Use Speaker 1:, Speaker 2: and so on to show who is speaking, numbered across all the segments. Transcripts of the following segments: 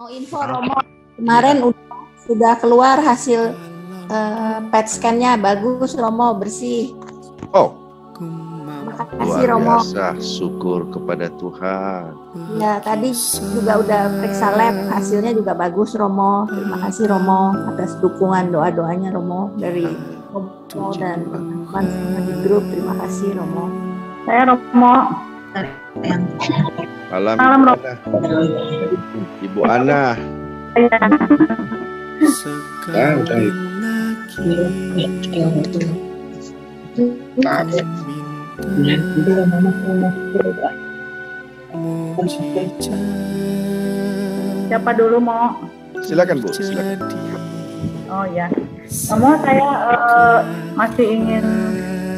Speaker 1: Mau info Romo, kemarin udah, sudah keluar hasil uh, PET scan-nya bagus Romo, bersih.
Speaker 2: Oh,
Speaker 1: Terima kasih
Speaker 2: luar
Speaker 1: Romo.
Speaker 2: biasa. Syukur kepada Tuhan.
Speaker 1: Ya, tadi juga udah periksa lab, hasilnya juga bagus Romo. Terima kasih Romo atas dukungan doa-doanya Romo dari Romo dan teman-teman di grup. Terima kasih Romo.
Speaker 3: Saya Romo.
Speaker 2: Malam,
Speaker 3: Malam,
Speaker 2: Ibu Ana. Ibu Ana.
Speaker 4: Ah, udah.
Speaker 3: Siapa dulu mau?
Speaker 2: Silakan Bu, silakan.
Speaker 3: Oh ya. Romo saya eh, masih ingin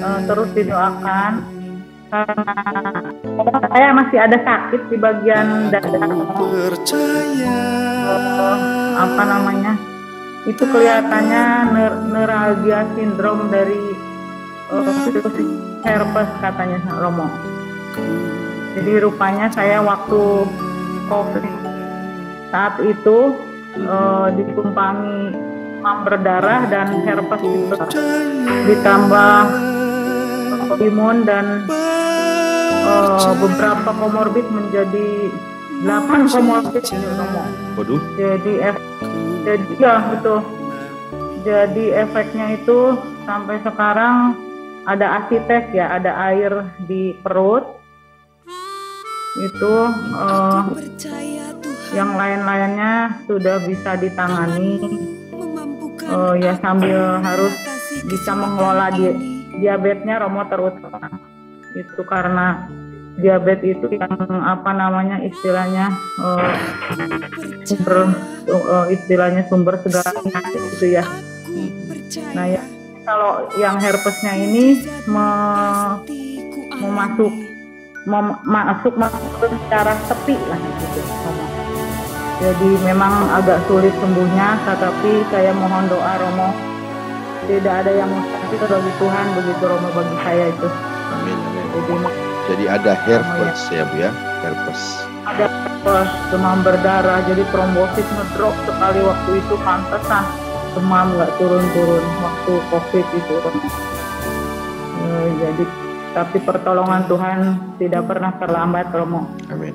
Speaker 3: eh, terus didoakan karena saya masih ada sakit di bagian dada. Eh, apa namanya? Itu kelihatannya ner neuralgia sindrom dari virus herpes katanya Romo. Jadi rupanya saya waktu COVID saat itu eh, ditumpangi demam berdarah dan herpes ditambah imun dan eh, beberapa komorbid menjadi 8 komorbid ini, Romo.
Speaker 2: Waduh,
Speaker 3: Jadi ef- jadi ya betul. Jadi efeknya itu sampai sekarang ada asites ya, ada air di perut. Itu eh, yang lain-lainnya sudah bisa ditangani. Eh, ya sambil harus bisa mengelola di, diabetesnya Romo terutama. Itu karena diabetes itu yang apa namanya istilahnya eh, sumber eh, istilahnya sumber segala penyakit gitu ya. Nah ya kalau yang herpesnya ini me- memasuk mem- masuk masuk secara sepi lah gitu. Jadi memang agak sulit sembuhnya, tetapi saya mohon doa Romo. Tidak ada yang mustahil bagi Tuhan, begitu Romo bagi saya itu.
Speaker 2: amin, amin.
Speaker 3: Jadi
Speaker 2: Jadi ada herpes ya Bu ya, herpes.
Speaker 3: ada pas demam berdarah jadi trombosit ngedrop sekali waktu itu pantesan demam nggak turun-turun waktu covid itu Eh, jadi tapi pertolongan Tuhan tidak pernah terlambat Romo
Speaker 2: Amin.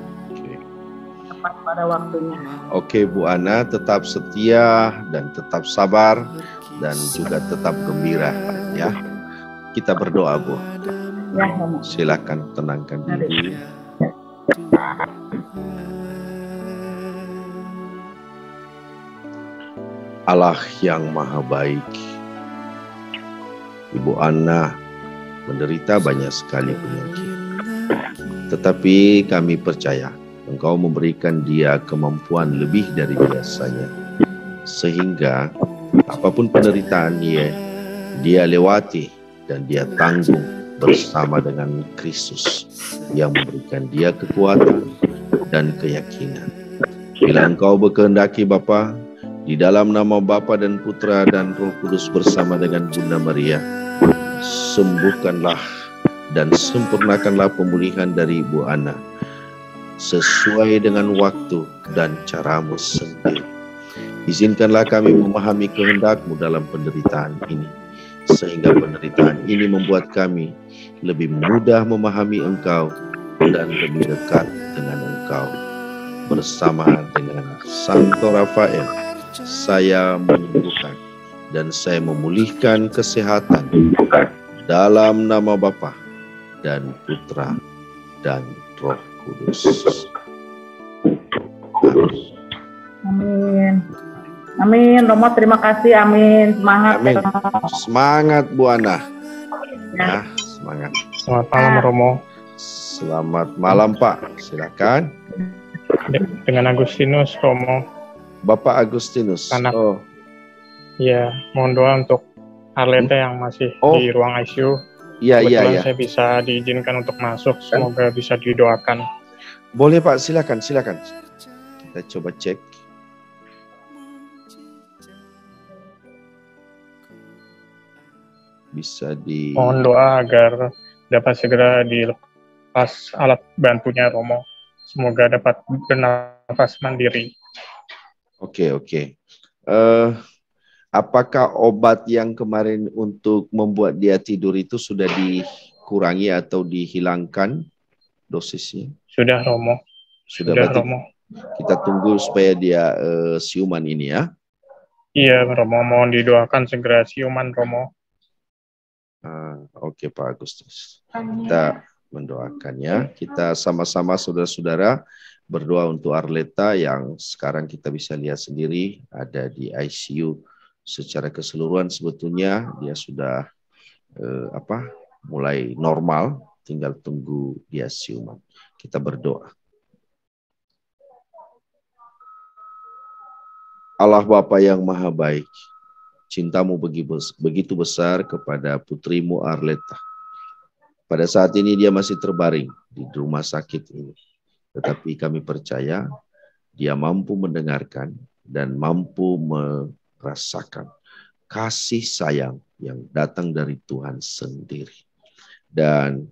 Speaker 3: Tepat pada waktunya
Speaker 2: Oke Bu Ana tetap setia dan tetap sabar dan juga tetap gembira ya. Kita berdoa Bu.
Speaker 3: ya Romo
Speaker 2: Silakan tenangkan diri. Allah yang maha baik. Ibu Ana menderita banyak sekali penyakit. Tetapi kami percaya Engkau memberikan dia kemampuan lebih dari biasanya. Sehingga apa pun penderitaan dia, dia lewati dan dia tanggung bersama dengan Kristus yang memberikan dia kekuatan dan keyakinan. Bila engkau berkehendaki Bapa, di dalam nama Bapa dan Putra dan Roh Kudus bersama dengan Bunda Maria, sembuhkanlah dan sempurnakanlah pemulihan dari Ibu Ana sesuai dengan waktu dan caramu sendiri. Izinkanlah kami memahami kehendakmu dalam penderitaan ini, sehingga penderitaan ini membuat kami lebih mudah memahami Engkau dan lebih dekat dengan Engkau. Bersama dengan Santo Rafael, saya menyembuhkan dan saya memulihkan kesehatan dalam nama Bapa dan Putra dan Roh Kudus. Amin.
Speaker 3: Amin Amin Romo terima kasih Amin semangat
Speaker 2: Amin. Semangat Bu Ana.
Speaker 3: Ya.
Speaker 2: Ya, semangat.
Speaker 4: Selamat malam Romo.
Speaker 2: Selamat malam Pak. Silakan.
Speaker 4: De- Dengan Agustinus Romo.
Speaker 2: Bapak Agustinus.
Speaker 4: Anak.
Speaker 2: Oh,
Speaker 4: Ya, mohon doa untuk Arleta yang masih
Speaker 2: Oh.
Speaker 4: di ruang ICU.
Speaker 2: iya iya
Speaker 4: Kebetulan
Speaker 2: iya.
Speaker 4: saya bisa diizinkan untuk masuk. Semoga bisa didoakan.
Speaker 2: Boleh Pak, silakan, silakan. Kita coba cek. Bisa di
Speaker 4: Mohon doa agar dapat segera dilepas alat bantunya Romo. Semoga dapat bernafas mandiri.
Speaker 2: Oke, oke. Uh, apakah obat yang kemarin untuk membuat dia tidur itu sudah dikurangi atau dihilangkan dosisnya?
Speaker 4: Sudah, Romo.
Speaker 2: Sudah, sudah Romo. Kita tunggu supaya dia uh, siuman ini ya.
Speaker 4: Iya, Romo. Mohon didoakan segera siuman, Romo.
Speaker 2: Ah, Oke, okay, Pak Agustus. Kita mendoakannya. Kita sama-sama saudara-saudara berdoa untuk Arleta yang sekarang kita bisa lihat sendiri ada di ICU secara keseluruhan sebetulnya dia sudah eh, apa mulai normal tinggal tunggu dia siuman. Kita berdoa. Allah Bapa yang Maha Baik, cintamu begitu besar kepada putrimu Arleta pada saat ini dia masih terbaring di rumah sakit ini. Tetapi kami percaya dia mampu mendengarkan dan mampu merasakan kasih sayang yang datang dari Tuhan sendiri. Dan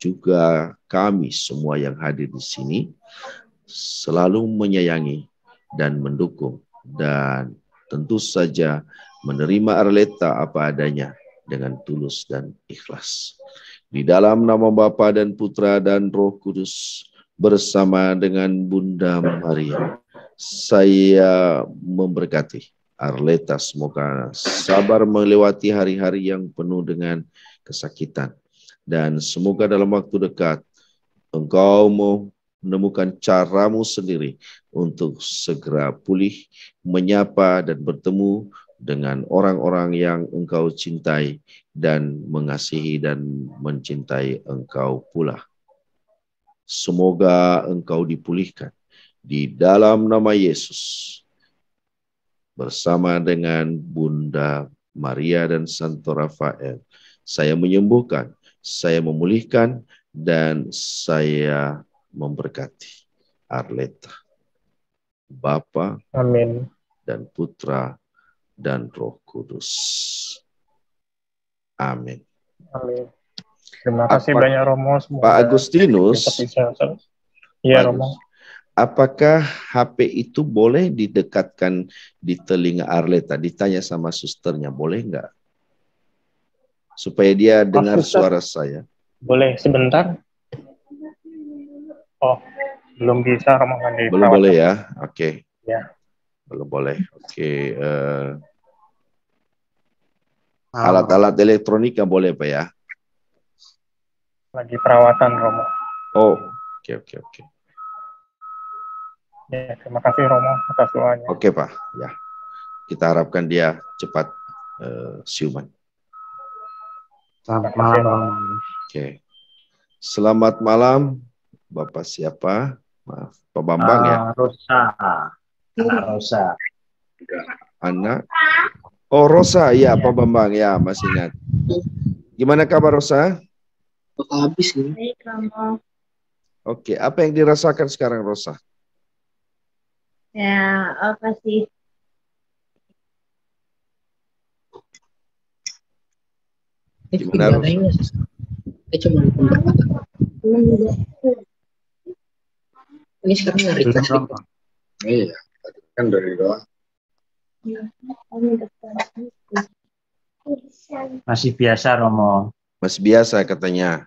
Speaker 2: juga kami semua yang hadir di sini selalu menyayangi dan mendukung dan tentu saja menerima Arleta apa adanya dengan tulus dan ikhlas. Di dalam nama Bapa dan Putra dan Roh Kudus bersama dengan Bunda Maria, saya memberkati Arleta semoga sabar melewati hari-hari yang penuh dengan kesakitan dan semoga dalam waktu dekat engkau mau menemukan caramu sendiri untuk segera pulih, menyapa dan bertemu dengan orang-orang yang engkau cintai dan mengasihi dan mencintai engkau pula. Semoga engkau dipulihkan di dalam nama Yesus bersama dengan Bunda Maria dan Santo Rafael. Saya menyembuhkan, saya memulihkan, dan saya memberkati Arleta. Bapa
Speaker 4: Amin.
Speaker 2: dan Putra dan Roh Kudus. Amin.
Speaker 4: Amin. Terima kasih Apa, banyak Romo.
Speaker 2: Semoga Pak Agustinus.
Speaker 4: Iya Romo.
Speaker 2: Apakah HP itu boleh didekatkan di telinga Arleta? Ditanya sama susternya, boleh nggak? Supaya dia dengar suara saya.
Speaker 4: Boleh, sebentar. Oh, belum bisa Romo.
Speaker 2: Belum boleh ya? Oke. Okay.
Speaker 4: Ya
Speaker 2: belum boleh. Oke. Okay. Uh, eh, alat-alat elektronik yang boleh pak ya?
Speaker 4: Lagi perawatan Romo.
Speaker 2: Oh, oke okay, oke okay, oke. Okay.
Speaker 4: Ya, terima kasih Romo atas doanya.
Speaker 2: Oke pak, ya. Kita harapkan dia cepat uh, siuman.
Speaker 4: Selamat malam.
Speaker 2: Oke. Selamat malam, Bapak siapa? Maaf, Pak Bambang uh, ya.
Speaker 5: Ah, Rosa. Anak Rosa.
Speaker 2: Anak. Oh Rosa, ya, ya. Pak Bambang, ya masih ingat. Gimana kabar Rosa?
Speaker 5: Habis nih.
Speaker 2: Oke, apa yang dirasakan sekarang Rosa?
Speaker 1: Ya, apa sih?
Speaker 2: Gimana?
Speaker 5: Ini cuma Ini sekarang nyari Iya. Kan dari doa
Speaker 4: masih biasa Romo.
Speaker 2: Masih biasa katanya.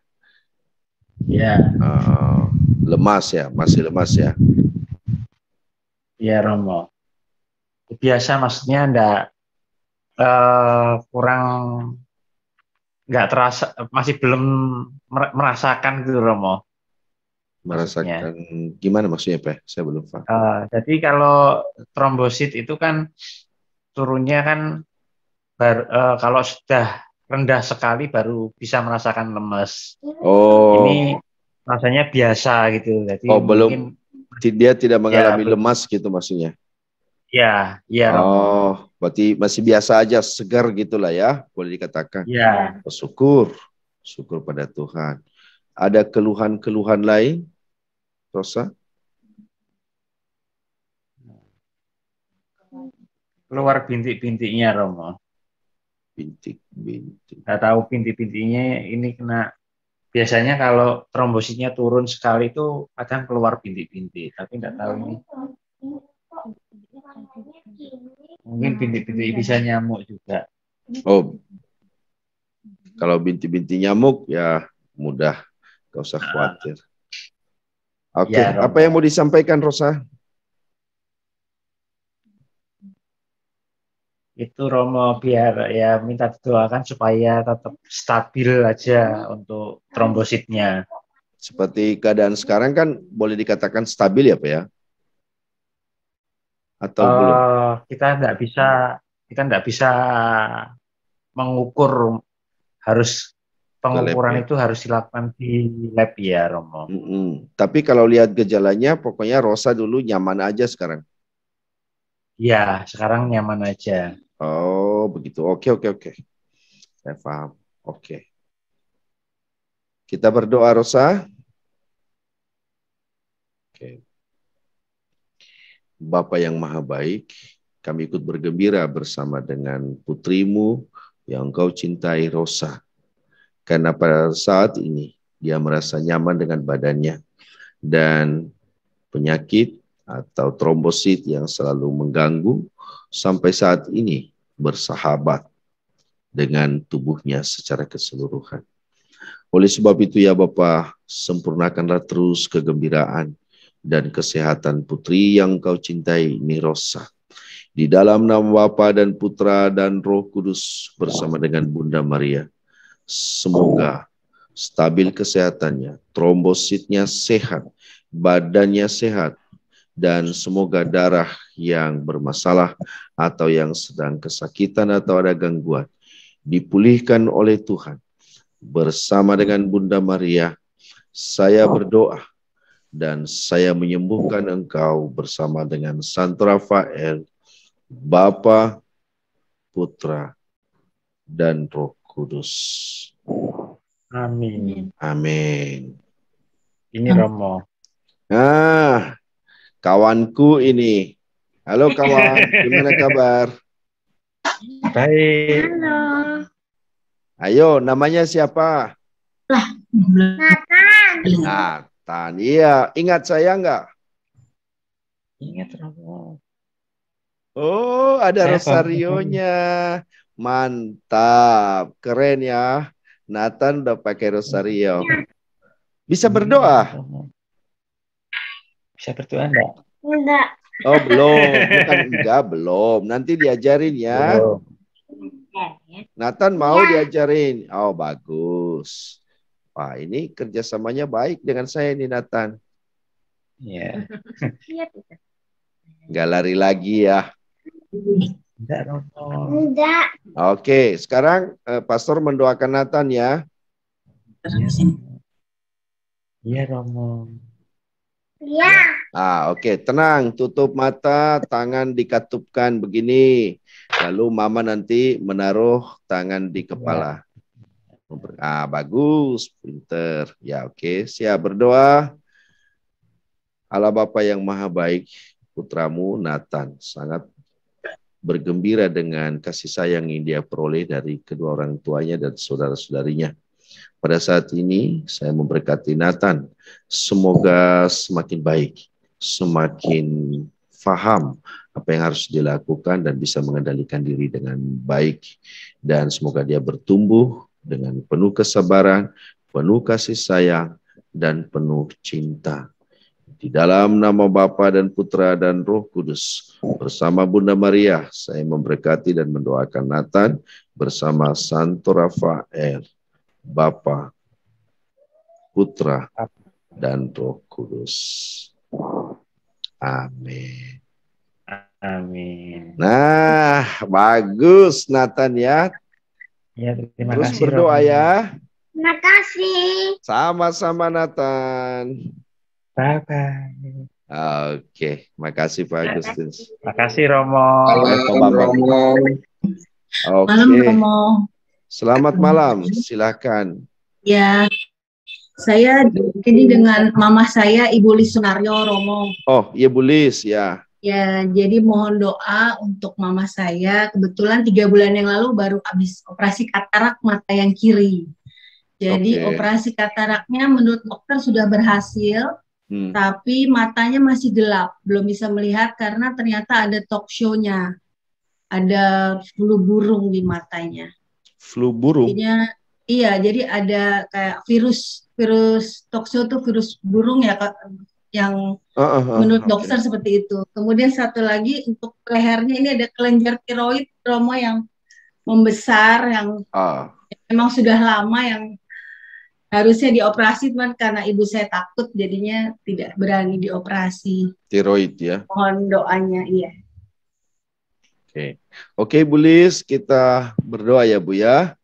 Speaker 4: Ya
Speaker 2: uh, lemas ya masih lemas ya.
Speaker 4: Ya Romo. Biasa maksudnya enggak uh, kurang nggak terasa masih belum merasakan gitu Romo
Speaker 2: merasakan maksudnya. gimana maksudnya Pak? Saya belum paham.
Speaker 4: Uh, jadi kalau trombosit itu kan turunnya kan bar, uh, kalau sudah rendah sekali baru bisa merasakan lemes.
Speaker 2: Oh.
Speaker 4: Ini rasanya biasa gitu. Jadi
Speaker 2: oh belum dia tidak mengalami ya, lemas gitu maksudnya.
Speaker 4: Ya, ya.
Speaker 2: Oh, berarti masih biasa aja, segar gitulah ya, boleh dikatakan.
Speaker 4: Ya.
Speaker 2: Oh, syukur, syukur pada Tuhan. Ada keluhan-keluhan lain? Rosa?
Speaker 4: Keluar bintik-bintiknya Romo.
Speaker 2: Bintik-bintik.
Speaker 4: Gak tahu bintik-bintiknya ini kena biasanya kalau trombositnya turun sekali itu kadang keluar bintik-bintik tapi nggak tahu ini Mungkin bintik-bintik bisa nyamuk juga.
Speaker 2: Oh, kalau bintik-bintik nyamuk ya mudah, gak usah ah. khawatir. Oke, okay. ya, apa yang mau disampaikan Rosa?
Speaker 4: Itu Romo biar ya minta doakan supaya tetap stabil aja untuk trombositnya.
Speaker 2: Seperti keadaan sekarang kan boleh dikatakan stabil ya Pak ya?
Speaker 4: atau uh, belum? Kita nggak bisa kita nggak bisa mengukur harus pengukuran ya? itu harus dilakukan di lab ya Romo. Mm
Speaker 2: -hmm. Tapi kalau lihat gejalanya, pokoknya Rosa dulu nyaman aja sekarang.
Speaker 4: Ya, sekarang nyaman aja.
Speaker 2: Oh, begitu. Oke, oke, oke. Saya paham. Oke. Kita berdoa, Rosa. Oke. Bapa yang maha baik, kami ikut bergembira bersama dengan putrimu yang engkau cintai Rosa. Karena pada saat ini dia merasa nyaman dengan badannya dan penyakit atau trombosit yang selalu mengganggu sampai saat ini bersahabat dengan tubuhnya secara keseluruhan. Oleh sebab itu ya Bapak, sempurnakanlah terus kegembiraan dan kesehatan putri yang kau cintai ini Rosa. Di dalam nama Bapa dan Putra dan Roh Kudus bersama dengan Bunda Maria. Semoga stabil kesehatannya, trombositnya sehat, badannya sehat, dan semoga darah yang bermasalah atau yang sedang kesakitan atau ada gangguan dipulihkan oleh Tuhan. Bersama dengan Bunda Maria, saya berdoa dan saya menyembuhkan engkau bersama dengan Santo Rafael, Bapa, Putra, dan Roh Kudus.
Speaker 4: Amin.
Speaker 2: Amin.
Speaker 4: Ini Romo.
Speaker 2: Nah, kawanku ini. Halo kawan, gimana kabar?
Speaker 4: Baik.
Speaker 1: Halo.
Speaker 2: Ayo, namanya siapa?
Speaker 1: Lah, Nathan.
Speaker 2: Tan, iya. Ingat saya enggak?
Speaker 4: Ingat Romo.
Speaker 2: Oh, ada Rosario-nya. Mantap. Keren ya. Nathan udah pakai Rosario. Bisa berdoa?
Speaker 4: Bisa berdoa enggak?
Speaker 1: Enggak.
Speaker 2: Oh, belum. Bukan enggak, belum. Nanti diajarin ya. Belum. Nathan mau ya. diajarin. Oh, bagus. Wah, ini kerjasamanya baik dengan saya nih Nathan.
Speaker 4: Iya.
Speaker 2: Yeah. Gak lari lagi ya.
Speaker 4: Enggak, Romo.
Speaker 1: Enggak.
Speaker 2: Oke, sekarang eh, Pastor mendoakan Nathan ya.
Speaker 4: Iya, Romo.
Speaker 1: Iya.
Speaker 2: Ah, oke, okay. tenang, tutup mata, tangan dikatupkan begini. Lalu mama nanti menaruh tangan di kepala. Ah, bagus, pinter. Ya, oke. Okay. Siap berdoa. Allah Bapa yang maha baik, putramu Nathan sangat bergembira dengan kasih sayang yang dia peroleh dari kedua orang tuanya dan saudara-saudarinya. Pada saat ini saya memberkati Nathan, semoga semakin baik, semakin faham apa yang harus dilakukan dan bisa mengendalikan diri dengan baik dan semoga dia bertumbuh dengan penuh kesabaran, penuh kasih sayang, dan penuh cinta. Di dalam nama Bapa dan Putra dan Roh Kudus, bersama Bunda Maria, saya memberkati dan mendoakan Nathan bersama Santo Rafael, Bapa, Putra, dan Roh Kudus. Amin.
Speaker 4: Amin.
Speaker 2: Nah, bagus Nathan ya.
Speaker 4: Ya, terima
Speaker 2: Terus
Speaker 4: kasih.
Speaker 2: berdoa ya.
Speaker 1: Terima kasih.
Speaker 2: Sama-sama Nathan.
Speaker 4: Bye bye.
Speaker 2: Oke, makasih Pak Agustinus.
Speaker 4: Makasih Romo.
Speaker 5: Malam Romo.
Speaker 2: Oke.
Speaker 1: Malam Romo.
Speaker 2: Selamat malam, silakan.
Speaker 1: Ya, saya ini dengan mama saya Ibu Lis Sunaryo Romo.
Speaker 2: Oh, iya Bu Lis, ya.
Speaker 1: Ya, jadi mohon doa untuk mama saya. Kebetulan tiga bulan yang lalu baru habis operasi katarak mata yang kiri. Jadi okay. operasi kataraknya menurut dokter sudah berhasil, hmm. tapi matanya masih gelap, belum bisa melihat karena ternyata ada talk show-nya.
Speaker 6: ada flu burung di matanya.
Speaker 2: Flu burung?
Speaker 6: Jadinya, iya, jadi ada kayak virus virus tokso itu virus burung ya yang uh, uh, uh, menurut okay. dokter seperti itu. Kemudian satu lagi untuk lehernya ini ada kelenjar tiroid Romo yang membesar yang uh. memang sudah lama yang harusnya dioperasi cuman karena ibu saya takut jadinya tidak berani dioperasi.
Speaker 2: Tiroid ya.
Speaker 6: Mohon doanya, iya.
Speaker 2: Oke. Oke, Bu Lis, kita berdoa ya, Bu ya.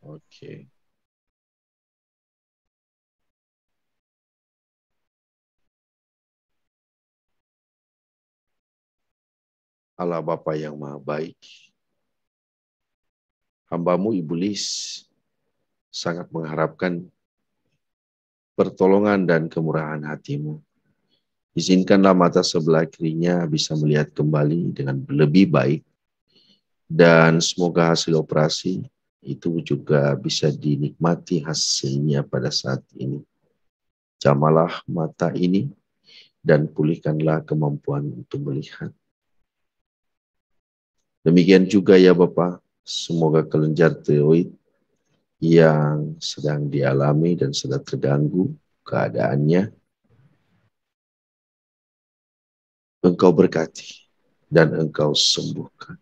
Speaker 2: Oke. Allah Bapa yang Maha Baik, hambamu Ibu Lis sangat mengharapkan pertolongan dan kemurahan hatimu. Izinkanlah mata sebelah kirinya bisa melihat kembali dengan lebih baik dan semoga hasil operasi itu juga bisa dinikmati hasilnya pada saat ini. Jamalah mata ini dan pulihkanlah kemampuan untuk melihat. Demikian juga ya Bapak, semoga kelenjar tiroid yang sedang dialami dan sedang terganggu keadaannya Engkau berkati dan Engkau sembuhkan.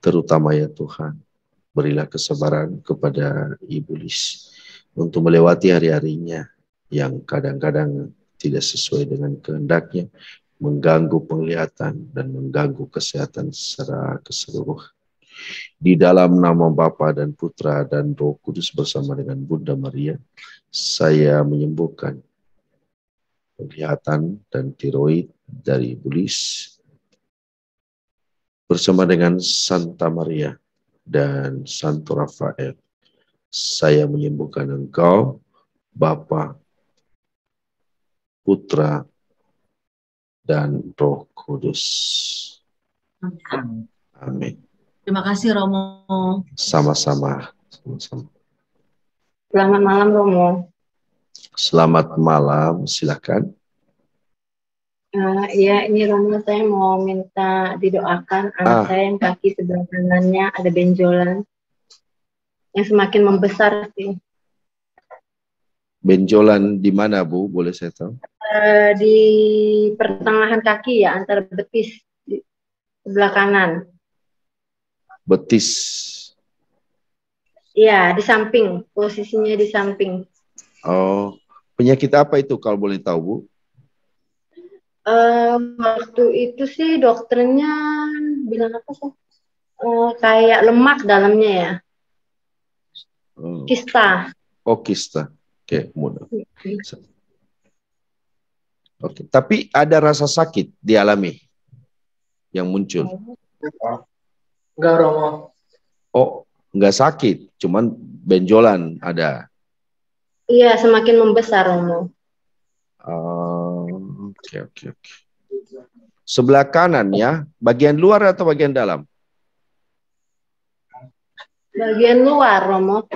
Speaker 2: Terutama ya Tuhan, berilah kesabaran kepada Ibu Lis untuk melewati hari-harinya yang kadang-kadang tidak sesuai dengan kehendaknya, mengganggu penglihatan dan mengganggu kesehatan secara keseluruhan. Di dalam nama Bapa dan Putra dan Roh Kudus bersama dengan Bunda Maria, saya menyembuhkan penglihatan dan tiroid dari Bulis bersama dengan Santa Maria dan Santo Rafael. Saya menyembuhkan engkau, Bapa, Putra, dan Roh Kudus. Amin.
Speaker 6: Terima kasih Romo.
Speaker 2: Sama-sama. Sama-sama.
Speaker 7: Selamat malam Romo.
Speaker 2: Selamat malam, silakan.
Speaker 7: Uh, ya, ini Romo saya mau minta didoakan anak ah. saya yang kaki sebelah kanannya ada benjolan yang semakin membesar sih.
Speaker 2: Benjolan di mana Bu? Boleh saya tahu?
Speaker 7: Uh, di pertengahan kaki ya, antara betis di sebelah kanan.
Speaker 2: Betis.
Speaker 7: Iya, di samping, posisinya di samping.
Speaker 2: Oh, penyakit apa itu kalau boleh tahu Bu?
Speaker 7: Uh, waktu itu sih dokternya bilang apa sih? Uh, kayak lemak dalamnya ya. Hmm. Kista.
Speaker 2: Oh, kista. Oke, okay, mudah. Oke, okay. tapi ada rasa sakit dialami yang muncul?
Speaker 8: Enggak, Romo.
Speaker 2: Oh, enggak sakit, cuman benjolan ada.
Speaker 7: Iya, semakin membesar, Romo.
Speaker 2: Oke, oke, oke. Sebelah kanan ya, bagian luar atau bagian dalam?
Speaker 7: Bagian luar, Romo.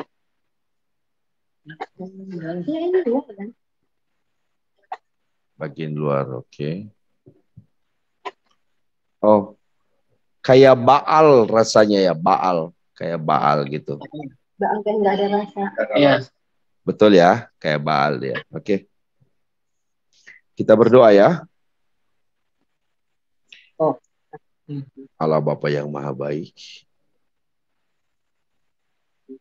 Speaker 2: Bagian luar, oke. Okay. Oh, kayak baal rasanya ya, baal, kayak baal gitu.
Speaker 7: Baal kan nggak ada rasa.
Speaker 2: Iya. Betul ya, kayak baal ya. Oke. Okay. Kita berdoa ya. Oh. Allah Bapa yang Maha Baik,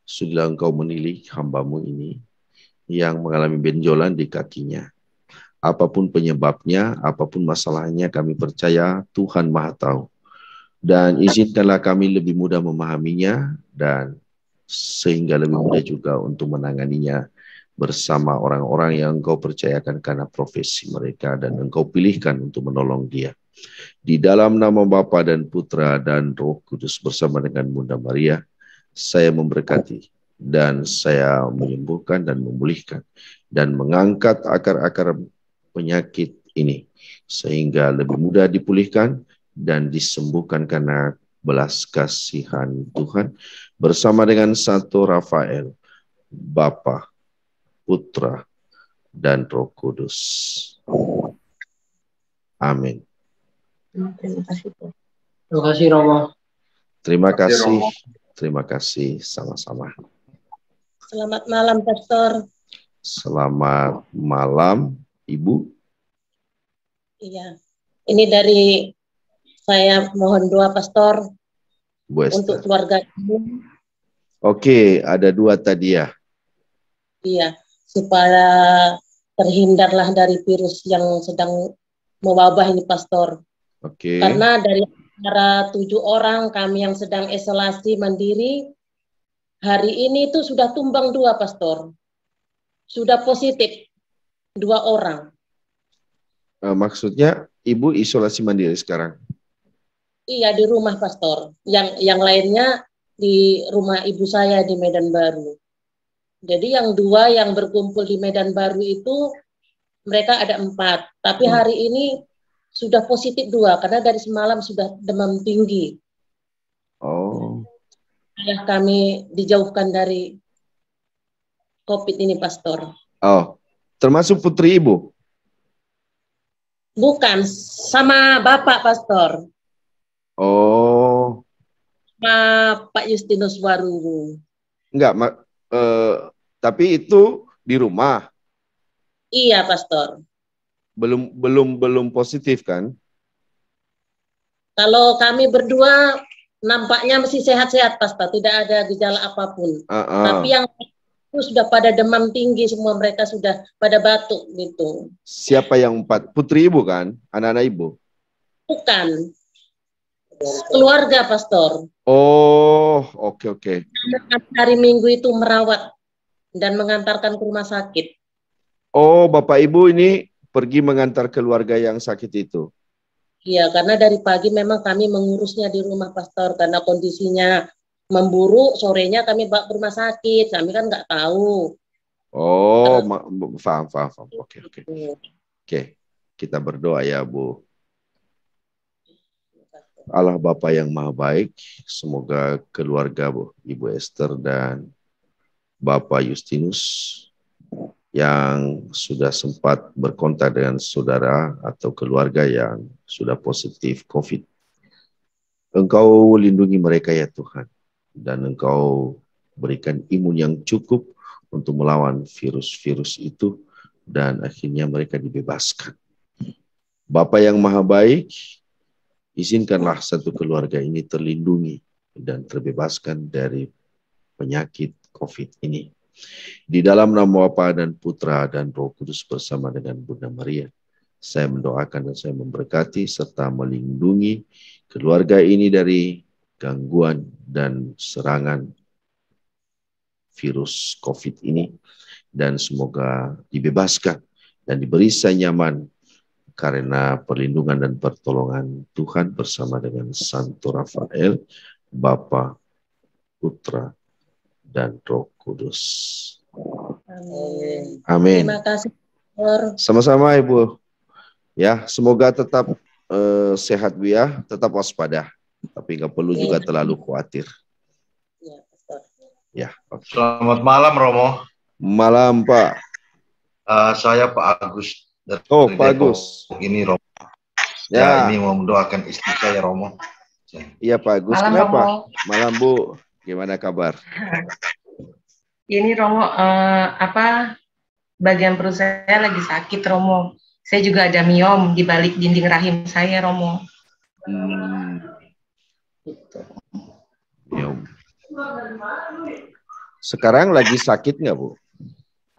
Speaker 2: sudah engkau menilai hambamu ini yang mengalami benjolan di kakinya. Apa pun penyebabnya, apa pun masalahnya, kami percaya Tuhan Maha Tahu. Dan izinkanlah kami lebih mudah memahaminya dan sehingga lebih mudah juga untuk menanganinya bersama orang-orang yang engkau percayakan karena profesi mereka dan engkau pilihkan untuk menolong dia. Di dalam nama Bapa dan Putra dan Roh Kudus bersama dengan Bunda Maria, saya memberkati dan saya menyembuhkan dan memulihkan dan mengangkat akar-akar penyakit ini sehingga lebih mudah dipulihkan dan disembuhkan karena belas kasihan Tuhan bersama dengan satu Rafael, Bapa, Putra, dan Roh Kudus. Amin.
Speaker 7: Terima kasih.
Speaker 8: Terima kasih Romo.
Speaker 2: Terima kasih. Terima kasih sama-sama.
Speaker 9: Selamat malam Pastor.
Speaker 2: Selamat malam Ibu.
Speaker 9: Iya. Ini dari saya mohon doa Pastor
Speaker 2: Bu
Speaker 9: untuk keluarga
Speaker 2: ini. Oke, ada dua tadi ya.
Speaker 9: Iya, supaya terhindarlah dari virus yang sedang mewabah ini, Pastor.
Speaker 2: Oke.
Speaker 9: Karena dari antara tujuh orang kami yang sedang isolasi mandiri, hari ini itu sudah tumbang dua, Pastor. Sudah positif dua orang.
Speaker 2: Uh, maksudnya ibu isolasi mandiri sekarang?
Speaker 9: Iya di rumah pastor. Yang yang lainnya di rumah ibu saya di Medan Baru. Jadi yang dua yang berkumpul di Medan Baru itu mereka ada empat. Tapi hmm. hari ini sudah positif dua karena dari semalam sudah demam tinggi.
Speaker 2: Oh.
Speaker 9: Ayah kami dijauhkan dari COVID ini, Pastor.
Speaker 2: Oh, termasuk putri ibu?
Speaker 9: Bukan, sama Bapak Pastor.
Speaker 2: Oh.
Speaker 9: Sama Pak Justinus Waru.
Speaker 2: Enggak, ma uh, tapi itu di rumah.
Speaker 9: Iya, Pastor.
Speaker 2: Belum belum belum positif kan?
Speaker 9: Kalau kami berdua nampaknya masih sehat-sehat, Pastor. Tidak ada gejala apa pun.
Speaker 2: Uh -uh.
Speaker 9: Tapi yang itu sudah pada demam tinggi semua mereka sudah pada batuk gitu.
Speaker 2: Siapa yang empat? Putri ibu kan? Anak-anak ibu?
Speaker 9: Bukan. Keluarga pastor.
Speaker 2: Oh, oke okay, oke. Okay.
Speaker 9: Hari Minggu itu merawat dan mengantarkan ke rumah sakit.
Speaker 2: Oh, Bapak Ibu ini pergi mengantar keluarga yang sakit itu.
Speaker 9: Iya, karena dari pagi memang kami mengurusnya di rumah pastor karena kondisinya memburu sorenya kami bawa ke rumah sakit kami kan nggak tahu
Speaker 2: oh paham paham paham oke oke oke kita berdoa ya bu Allah Bapa yang Maha Baik, semoga keluarga Bu, Ibu Esther dan Bapak Justinus yang sudah sempat berkontak dengan saudara atau keluarga yang sudah positif COVID. Engkau lindungi mereka ya Tuhan dan engkau berikan imun yang cukup untuk melawan virus-virus itu dan akhirnya mereka dibebaskan. Bapak yang maha baik, izinkanlah satu keluarga ini terlindungi dan terbebaskan dari penyakit COVID ini. Di dalam nama Bapa dan Putra dan Roh Kudus bersama dengan Bunda Maria, saya mendoakan dan saya memberkati serta melindungi keluarga ini dari gangguan dan serangan virus COVID ini dan semoga dibebaskan dan diberi nyaman karena perlindungan dan pertolongan Tuhan bersama dengan Santo Rafael, Bapa, Putra, dan Roh Kudus.
Speaker 9: Amin.
Speaker 2: Amin.
Speaker 9: Terima kasih.
Speaker 2: Sama-sama Ibu. Ya, semoga tetap uh, sehat Bu ya, tetap waspada tapi nggak perlu juga terlalu khawatir. Ya,
Speaker 10: okay. Selamat malam Romo.
Speaker 2: Malam Pak.
Speaker 10: Uh, saya Pak Agus.
Speaker 2: Dari oh Pak Agus.
Speaker 10: Ini Romo. Ya. ya ini mau mendoakan istri saya Romo.
Speaker 2: Iya Pak Agus. Malam, Kenapa? Romo. Malam Bu. Gimana kabar?
Speaker 11: Ini Romo uh, apa bagian perut saya lagi sakit Romo. Saya juga ada miom di balik dinding rahim saya Romo. Hmm.
Speaker 2: Gitu. Ya. Sekarang lagi sakit nggak Bu?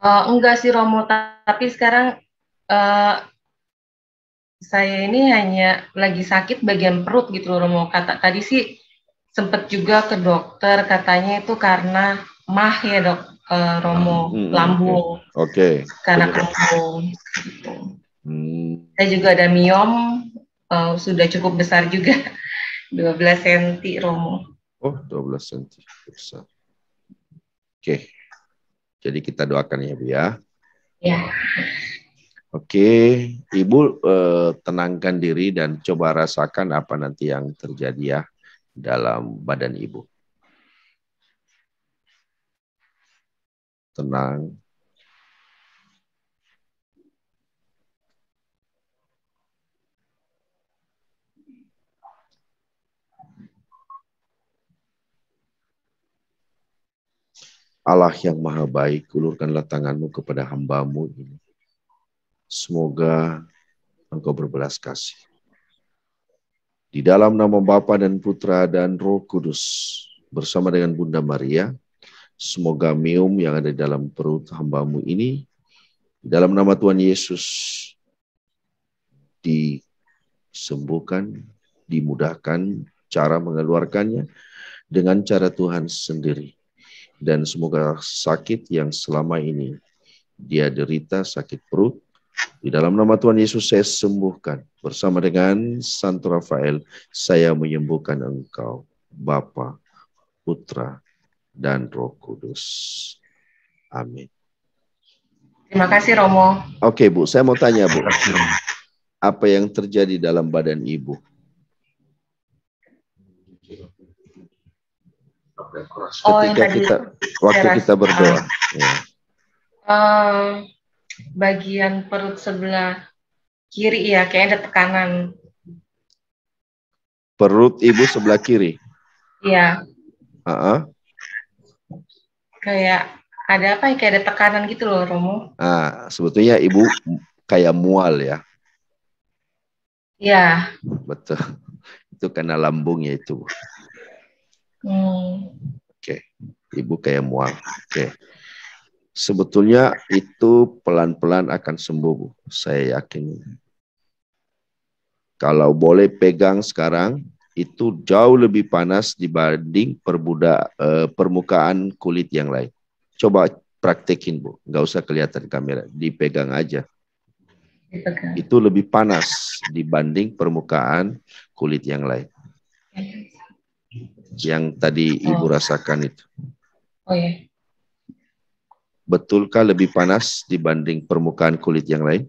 Speaker 11: Uh, enggak sih Romo, tapi sekarang uh, saya ini hanya lagi sakit bagian perut gitu loh Romo. Kata tadi sih sempat juga ke dokter katanya itu karena mah ya dok uh, Romo hmm, hmm lambung.
Speaker 2: Oke. Okay.
Speaker 11: Karena lambung. Gitu. Hmm. Saya juga ada miom uh, sudah cukup besar juga. 12 cm Romo.
Speaker 2: Oh, 12 cm besar. Oke. Jadi kita doakan ya, Bu ya.
Speaker 11: Ya.
Speaker 2: Oke, Ibu eh, tenangkan diri dan coba rasakan apa nanti yang terjadi ya dalam badan Ibu. Tenang. Allah yang maha baik, ulurkanlah tanganmu kepada hambamu ini Semoga engkau berbelas kasih. Di dalam nama Bapa dan Putra dan Roh Kudus, bersama dengan Bunda Maria, semoga mium yang ada di dalam perut hambamu ini, dalam nama Tuhan Yesus, disembuhkan, dimudahkan cara mengeluarkannya dengan cara Tuhan sendiri dan semoga sakit yang selama ini dia derita sakit perut di dalam nama Tuhan Yesus saya sembuhkan. Bersama dengan Santo Rafael saya menyembuhkan engkau Bapa Putra dan Roh Kudus. Amin.
Speaker 11: Terima kasih Romo.
Speaker 2: Oke Bu saya mau tanya Bu. Apa yang terjadi dalam badan Ibu?
Speaker 11: Oh,
Speaker 2: ketika oh, kita waktu kita berdoa. Ya.
Speaker 11: Uh, bagian perut sebelah kiri ya, kayak ada tekanan.
Speaker 2: Perut ibu sebelah kiri.
Speaker 11: Iya.
Speaker 2: Uh -uh.
Speaker 11: Kayak ada apa ya? Kayak ada tekanan gitu loh, Romo.
Speaker 2: Ah, sebetulnya ibu kayak mual ya.
Speaker 11: Iya.
Speaker 2: Betul. Itu karena lambungnya itu.
Speaker 11: Hmm.
Speaker 2: Oke, ibu kayak mual. Oke, sebetulnya itu pelan-pelan akan sembuh, Bu. Saya yakin. Kalau boleh pegang sekarang, itu jauh lebih panas dibanding perbuda, eh, permukaan kulit yang lain. Coba praktekin, Bu. Nggak usah kelihatan kamera, dipegang aja.
Speaker 11: Dipegang.
Speaker 2: Itu lebih panas dibanding permukaan kulit yang lain yang tadi oh. Ibu rasakan itu.
Speaker 11: Oh ya.
Speaker 2: Betulkah lebih panas dibanding permukaan kulit yang lain?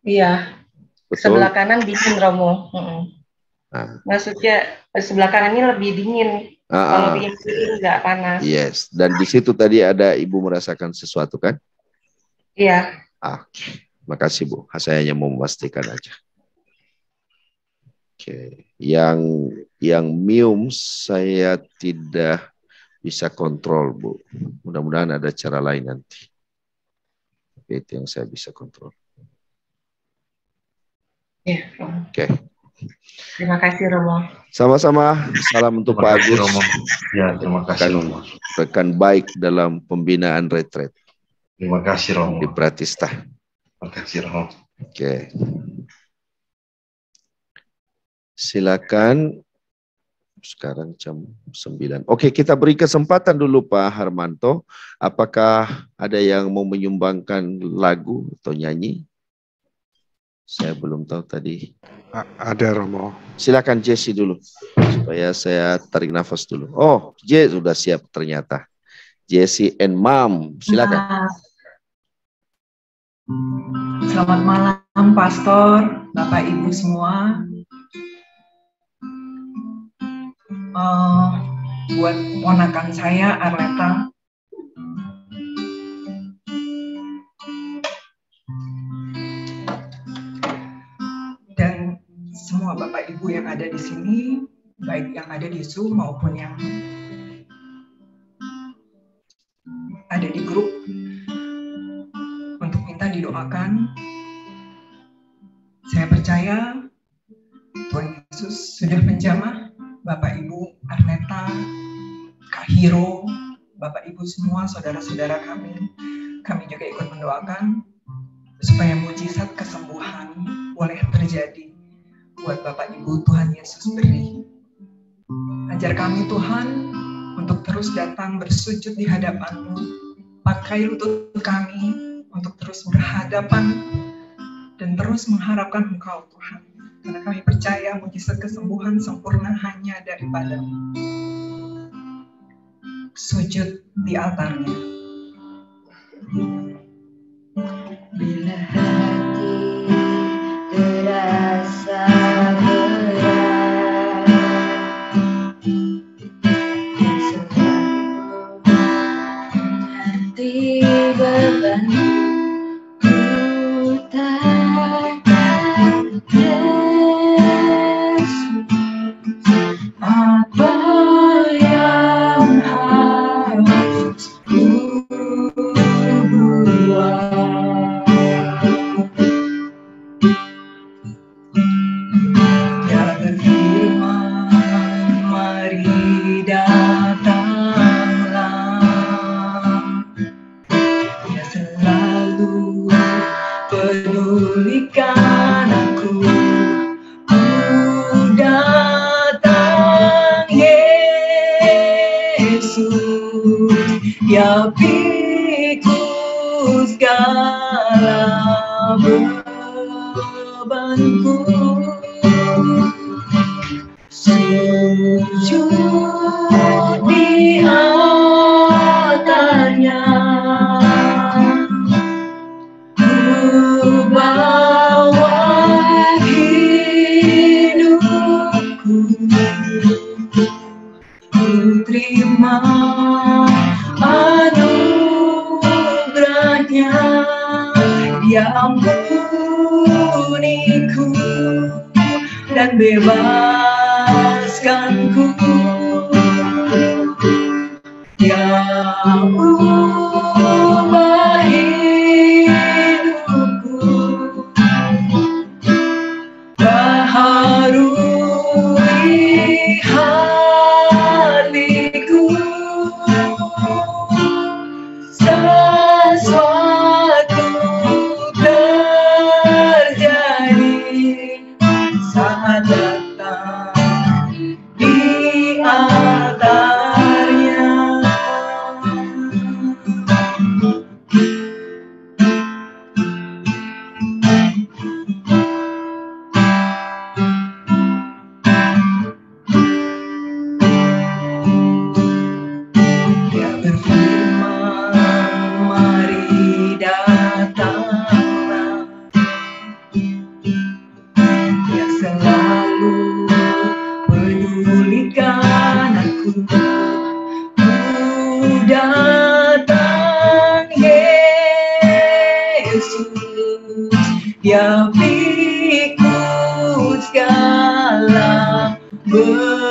Speaker 11: Iya. Betul. Sebelah kanan dingin Romo. Nah. Maksudnya sebelah kanan ini lebih dingin. Ah, Kalau ah. di kiri nggak panas.
Speaker 2: Yes. Dan di situ tadi ada ibu merasakan sesuatu kan?
Speaker 11: Iya.
Speaker 2: Ah, makasih bu. Saya hanya mau memastikan aja. Oke, yang yang mium saya tidak bisa kontrol, Bu. Mudah-mudahan ada cara lain nanti. Oke, itu yang saya bisa kontrol.
Speaker 11: Ya,
Speaker 2: Oke.
Speaker 11: Terima kasih Romo.
Speaker 2: Sama-sama. Salam untuk Pak Agus. Romo.
Speaker 10: Ya, terima kasih Romo.
Speaker 2: Rekan baik dalam pembinaan retret.
Speaker 10: Terima kasih Romo.
Speaker 2: Di Pratista.
Speaker 10: Terima kasih Romo.
Speaker 2: Oke. Silakan sekarang jam 9. Oke, kita beri kesempatan dulu Pak Harmanto. Apakah ada yang mau menyumbangkan lagu atau nyanyi? Saya belum tahu tadi.
Speaker 12: A ada Romo.
Speaker 2: Silakan Jesse dulu supaya saya tarik nafas dulu. Oh, Jesse sudah siap ternyata. Jesse and Mom, silakan. Nah.
Speaker 13: Selamat malam Pastor, Bapak Ibu semua uh, buat ponakan saya Arleta. Dan semua bapak ibu yang ada di sini baik yang ada di Zoom maupun yang ada di grup untuk minta didoakan. Saya percaya Tuhan Yesus sudah menjamah Bapak Ibu Arneta, Kak Hiro, Bapak Ibu semua, saudara-saudara kami, kami juga ikut mendoakan supaya mujizat kesembuhan boleh terjadi buat Bapak Ibu Tuhan Yesus beri. Ajar kami Tuhan untuk terus datang bersujud di hadapan-Mu, pakai lutut kami untuk terus berhadapan dan terus mengharapkan Engkau Tuhan. Karena kami percaya mujizat kesembuhan sempurna hanya daripada sujud di altarnya. Sujud segala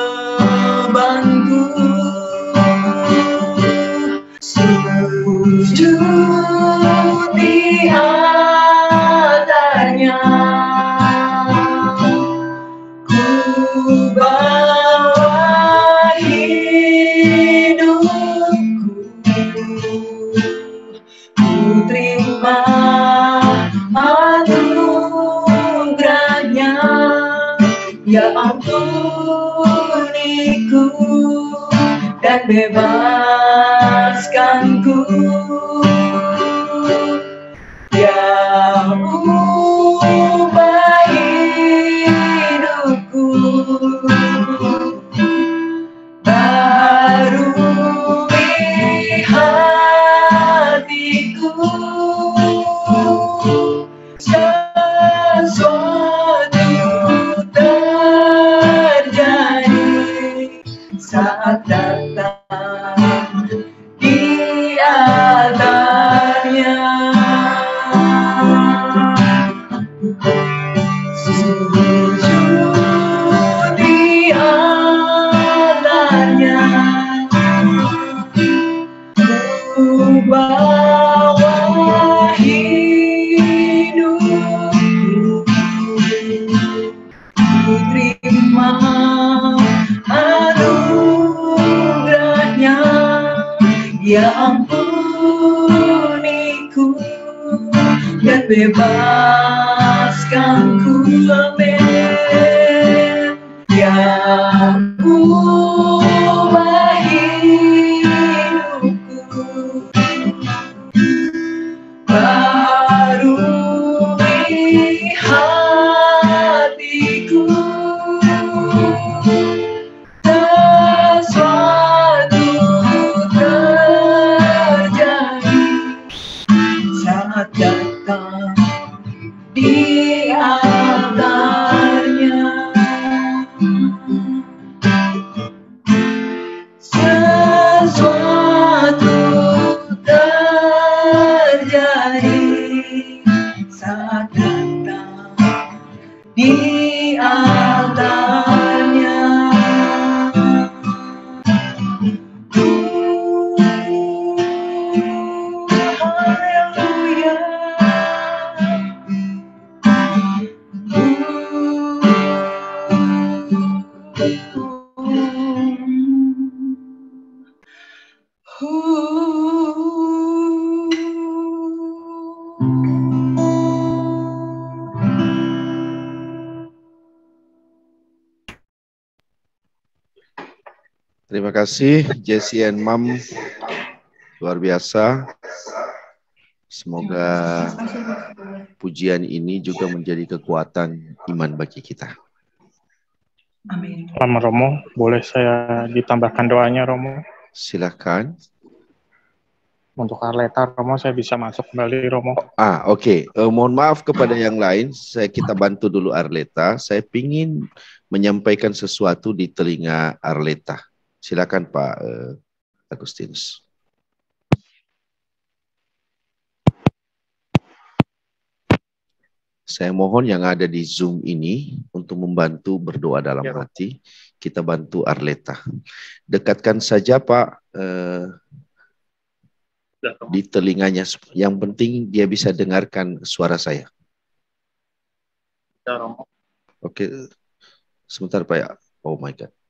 Speaker 13: Terima
Speaker 2: kasih Jesse and Mam. Luar biasa. Semoga pujian ini juga menjadi kekuatan iman bagi kita.
Speaker 14: Amin. Lama Romo, boleh saya ditambahkan doanya Romo?
Speaker 2: Silahkan.
Speaker 14: Untuk Arleta Romo, saya bisa masuk kembali Romo.
Speaker 2: Ah, oke. Okay. Uh, eh, mohon maaf kepada yang lain, saya kita bantu dulu Arleta. Saya ingin menyampaikan sesuatu di telinga Arleta. Silakan Pak uh, Agustinus. Saya mohon yang ada di Zoom ini untuk membantu berdoa dalam ya. hati. Kita bantu Arleta. Dekatkan saja Pak eh, di telinganya. Yang penting dia bisa dengarkan suara saya. Ya, Oke, sebentar Pak ya. Oh my God.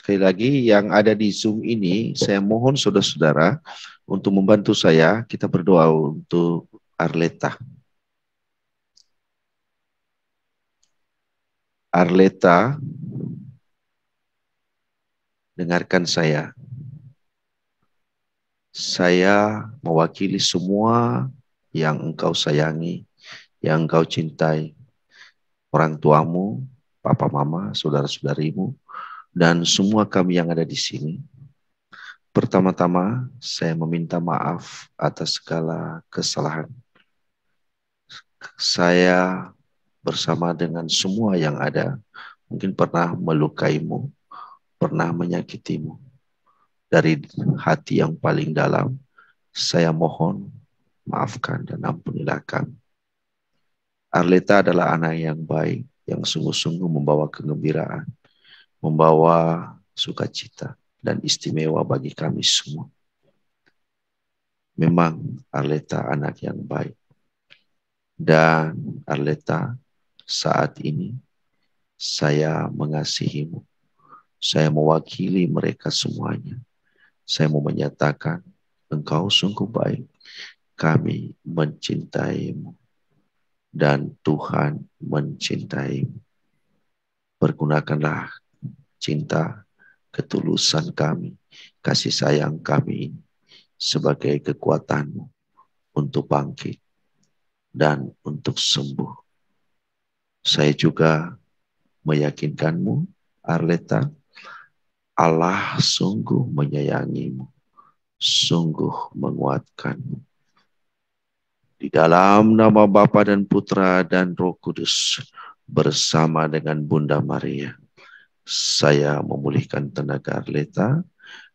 Speaker 2: Sekali lagi yang ada di Zoom ini, saya mohon saudara-saudara untuk membantu saya, kita berdoa untuk Arleta. Arleta, dengarkan saya. Saya mewakili semua yang engkau sayangi, yang engkau cintai, orang tuamu, papa mama, saudara-saudarimu, dan semua kami yang ada di sini. Pertama-tama, saya meminta maaf atas segala kesalahan. Saya bersama dengan semua yang ada, mungkin pernah melukaimu, pernah menyakitimu. Dari hati yang paling dalam, saya mohon maafkan dan ampunilah kami. Arleta adalah anak yang baik, yang sungguh-sungguh membawa kegembiraan membawa sukacita dan istimewa bagi kami semua. Memang Arleta anak yang baik. Dan Arleta saat ini saya mengasihimu. Saya mewakili mereka semuanya. Saya mau menyatakan engkau sungguh baik. Kami mencintaimu. Dan Tuhan mencintaimu. Pergunakanlah cinta, ketulusan kami, kasih sayang kami sebagai kekuatanmu untuk bangkit dan untuk sembuh. Saya juga meyakinkanmu, Arleta, Allah sungguh menyayangimu, sungguh menguatkanmu. Di dalam nama Bapa dan Putra dan Roh Kudus, bersama dengan Bunda Maria, saya memulihkan tenaga Arleta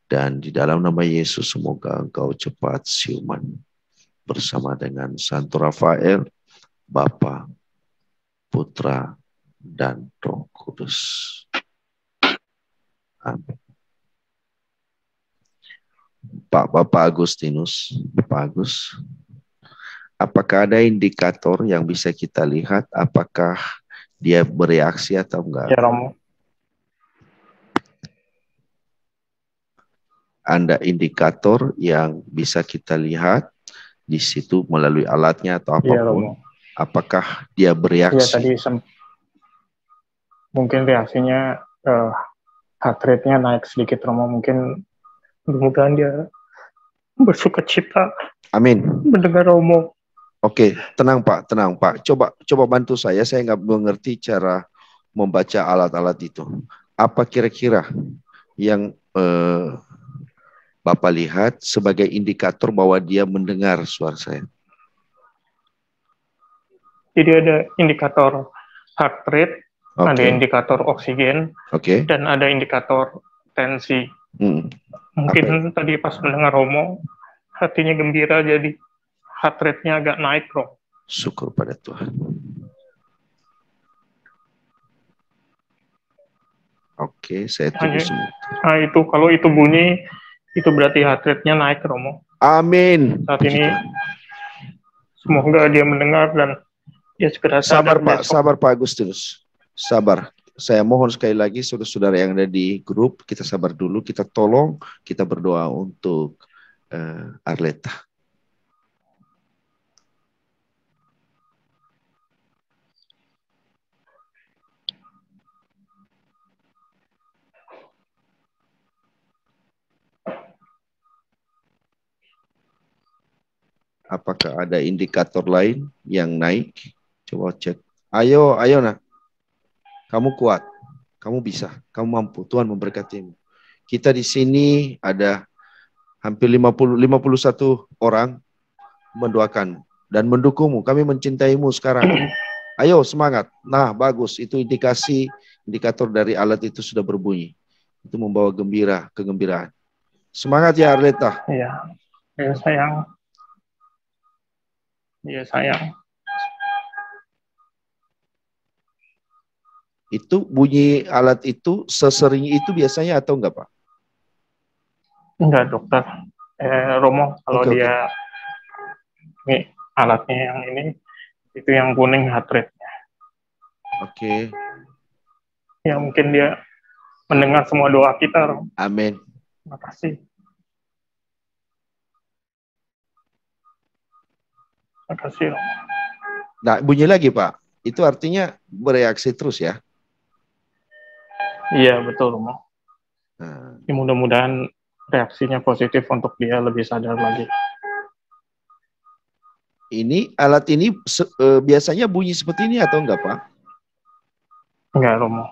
Speaker 2: dan di dalam nama Yesus semoga engkau cepat siuman bersama dengan Santo Rafael, Bapa, Putra, dan Roh Kudus. Amin. Pak Bapak Agustinus, Pak Agus, apakah ada indikator yang bisa kita lihat apakah dia bereaksi atau enggak?
Speaker 14: Ya, Romo.
Speaker 2: Ada indikator yang bisa kita lihat di situ melalui alatnya atau iya, apa pun. Ya, apakah dia bereaksi?
Speaker 14: Ya, tadi mungkin reaksinya uh, heart rate-nya naik sedikit Romo. Mungkin mudah-mudahan dia bersuka cita.
Speaker 2: Amin.
Speaker 14: Mendengar Romo.
Speaker 2: Oke, tenang Pak, tenang Pak. Coba coba bantu saya. Saya nggak mengerti cara membaca alat-alat itu. Apa kira-kira yang uh, Bapak lihat sebagai indikator bahwa dia mendengar suara saya.
Speaker 14: Jadi ada indikator heart rate, okay. ada indikator oksigen,
Speaker 2: okay.
Speaker 14: dan ada indikator tensi. Hmm. Mungkin Apa? tadi pas mendengar Romo, hatinya gembira jadi heart rate-nya agak naik, Romo.
Speaker 2: Syukur pada Tuhan. Oke, saya tunggu
Speaker 14: semua. Nah itu kalau itu bunyi itu berarti heart rate-nya naik Romo.
Speaker 2: Amin.
Speaker 14: Saat ini semoga dia mendengar dan dia segera
Speaker 2: sabar Pak, besok. sabar Pak Agustinus. Sabar. Saya mohon sekali lagi saudara-saudara yang ada di grup, kita sabar dulu, kita tolong, kita berdoa untuk uh, Arleta. Apakah ada indikator lain yang naik? Coba cek. Ayo, ayo nah. Kamu kuat. Kamu bisa. Kamu mampu. Tuhan memberkatimu. Kita di sini ada hampir 50 51 orang mendoakan dan mendukungmu. Kami mencintaimu sekarang. Ayo semangat. Nah, bagus. Itu indikasi indikator dari alat itu sudah berbunyi. Itu membawa gembira, kegembiraan. Semangat ya Arleta.
Speaker 14: Iya. Ya sayang. Iya sayang.
Speaker 2: Itu bunyi alat itu sesering itu biasanya atau enggak Pak?
Speaker 14: Enggak dokter. Eh, Romo kalau okay, dia okay. ini alatnya yang ini itu yang kuning heart rate-nya.
Speaker 2: Oke. Okay.
Speaker 14: Ya mungkin dia mendengar semua doa kita. Romo.
Speaker 2: Amin.
Speaker 14: Terima kasih. Terima kasih. Romo.
Speaker 2: Nah, bunyi lagi Pak. Itu artinya bereaksi terus ya?
Speaker 14: Iya betul Romo. Nah. Mudah-mudahan reaksinya positif untuk dia lebih sadar lagi.
Speaker 2: Ini alat ini e, biasanya bunyi seperti ini atau enggak Pak?
Speaker 14: Enggak Romo.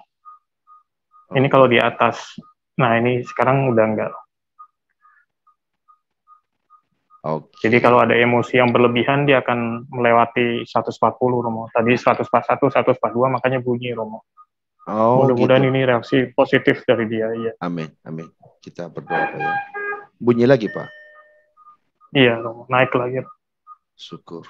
Speaker 14: Ini kalau di atas. Nah ini sekarang udah enggak.
Speaker 2: Okay.
Speaker 14: Jadi kalau ada emosi yang berlebihan dia akan melewati 140 Romo. Tadi 141, 142 makanya bunyi Romo. Oh, Mudah-mudahan gitu. ini reaksi positif dari dia. Ya.
Speaker 2: Amin, amin. Kita berdoa Pak ya. Bunyi lagi Pak?
Speaker 14: Iya, naik lagi.
Speaker 2: Syukur.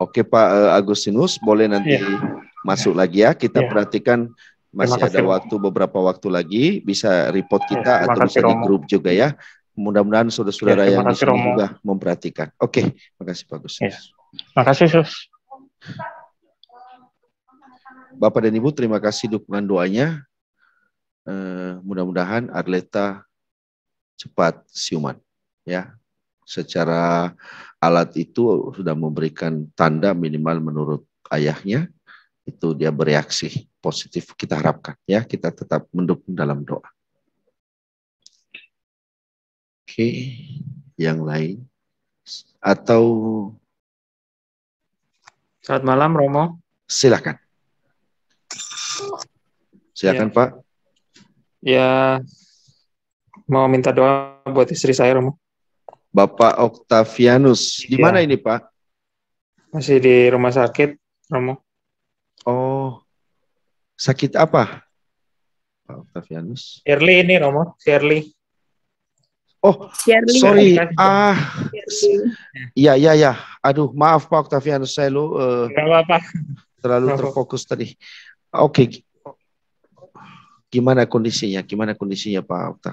Speaker 2: Oke Pak eh, Agustinus, boleh nanti ya. masuk lagi ya. Kita ya. perhatikan masih kasih, ada waktu beberapa waktu lagi bisa report kita ya, atau bisa di grup juga ya. Mudah-mudahan saudara-saudara ya, yang di sini juga memperhatikan. Oke, terima kasih Pak Agustinus. Ya.
Speaker 14: Makasih, Sus.
Speaker 2: Bapak dan Ibu, terima kasih dukungan doanya. Uh, mudah-mudahan Arleta cepat siuman. Ya, secara alat itu sudah memberikan tanda minimal menurut ayahnya itu dia bereaksi positif kita harapkan ya kita tetap mendukung dalam doa. Oke, yang lain atau
Speaker 15: Selamat malam Romo.
Speaker 2: Silakan. Silakan ya. Pak.
Speaker 15: Ya, mau minta doa buat istri saya Romo.
Speaker 2: Bapak Octavianus, di ya. mana ini Pak?
Speaker 15: Masih di rumah sakit Romo.
Speaker 2: Sakit apa? Pak Octavianus.
Speaker 15: Shirley ini Romo, Shirley.
Speaker 2: Oh, Shirley. sorry. Ah, iya iya iya. Aduh, maaf Pak Octavianus, saya lu uh, apa-apa. Terlalu terfokus tadi. Oke. Okay. Gimana kondisinya? Gimana kondisinya Pak Okta?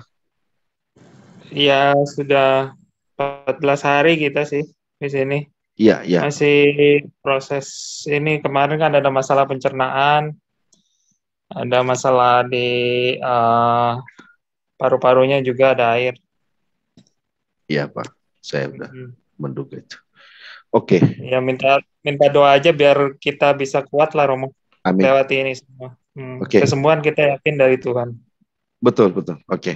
Speaker 15: Iya, sudah 14 hari kita sih di sini.
Speaker 2: Iya, iya.
Speaker 15: Masih proses ini kemarin kan ada masalah pencernaan, ada masalah di uh, paru-parunya juga ada air.
Speaker 2: Iya Pak, saya sudah hmm. menduga itu. Oke. Okay.
Speaker 15: Ya minta minta doa aja biar kita bisa kuat lah Romo. Amin. Lewati ini semua. Hmm. Oke. Okay. Kesembuhan kita yakin dari Tuhan.
Speaker 2: Betul betul. Oke. Okay.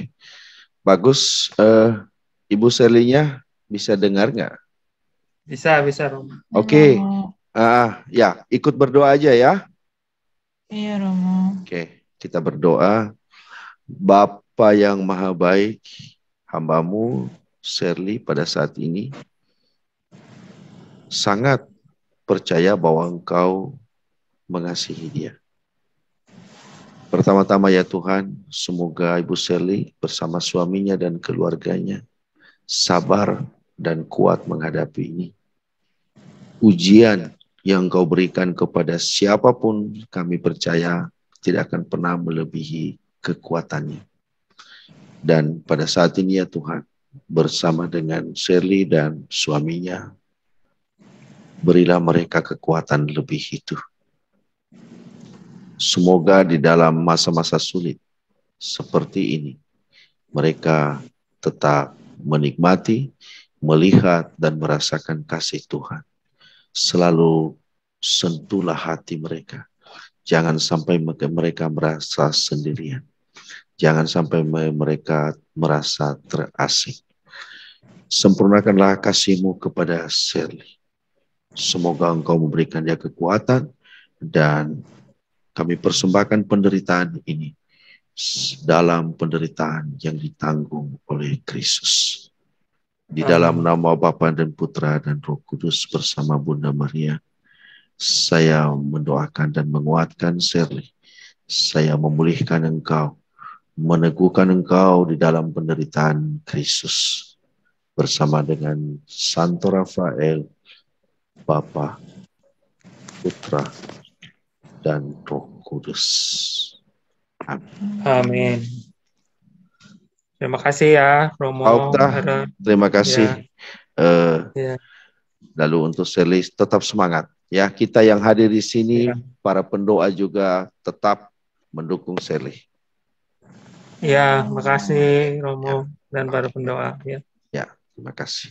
Speaker 2: Bagus. Uh, Ibu Selinya bisa dengar nggak?
Speaker 15: Bisa bisa Romo.
Speaker 2: Oke. Okay. Ah uh, ya ikut berdoa aja ya.
Speaker 16: Iya Romo.
Speaker 2: Oke kita berdoa. Bapa yang maha baik, hambamu Shirley pada saat ini sangat percaya bahwa engkau mengasihi dia. Pertama-tama ya Tuhan, semoga Ibu Shirley bersama suaminya dan keluarganya sabar dan kuat menghadapi ini. Ujian yang kau berikan kepada siapa pun kami percaya tidak akan pernah melebihi kekuatannya. Dan pada saat ini ya Tuhan, bersama dengan Shirley dan suaminya. Berilah mereka kekuatan lebih itu. Semoga di dalam masa-masa sulit seperti ini, mereka tetap menikmati, melihat, dan merasakan kasih Tuhan. Selalu sentuhlah hati mereka. Jangan sampai mereka merasa sendirian. Jangan sampai mereka merasa terasing. Sempurnakanlah kasihmu kepada Sherly. Semoga engkau memberikan dia kekuatan dan kami persembahkan penderitaan ini dalam penderitaan yang ditanggung oleh Kristus. Di dalam nama Bapa dan Putra dan Roh Kudus bersama Bunda Maria, saya mendoakan dan menguatkan Sherly. Saya memulihkan engkau, meneguhkan engkau di dalam penderitaan Kristus. Bersama dengan Santo Rafael, Bapa, Putra, dan Roh Kudus.
Speaker 15: Amin. Amin. Terima kasih ya, Romo.
Speaker 2: Aukta, terima kasih. Ya. Uh, ya. Lalu untuk Selis tetap semangat. Ya, kita yang hadir di sini, ya. para pendoa juga tetap mendukung Seli.
Speaker 15: Ya, makasih Romo ya. dan para pendoa. Ya,
Speaker 2: ya terima kasih.